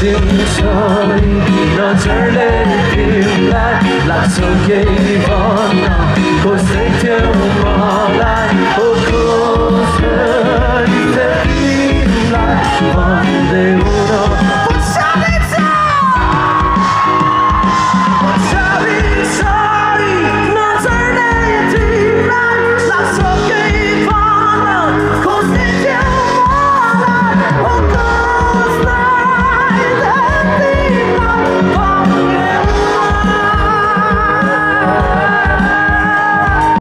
दिन्छ नजरले तिमीलाई लाग्छ केही भन्न कसै थियो मलाई